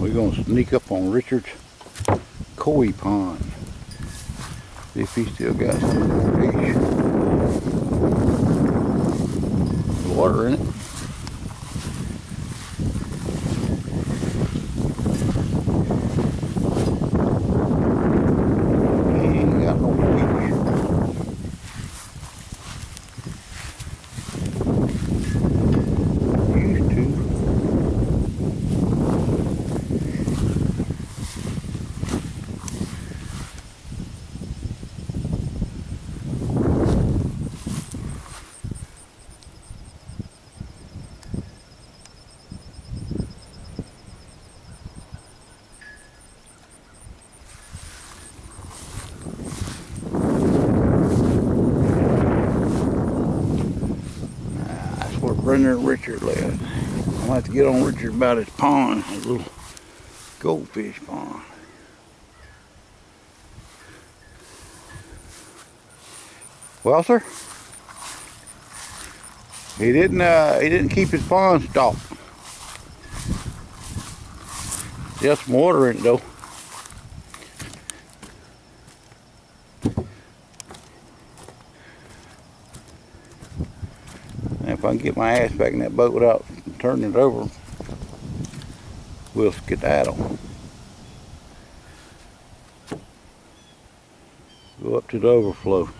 We're gonna sneak up on Richard's koi pond. See if he still got some fish. Water in it. He ain't got no fish. Used to. Where Richard live. I'm gonna have to get on Richard about his pond, his little goldfish pond. Well, sir, he didn't. Uh, he didn't keep his pond stocked. Just some water in it though. If I can get my ass back in that boat without turning it over, we'll skedaddle. Go up to the overflow.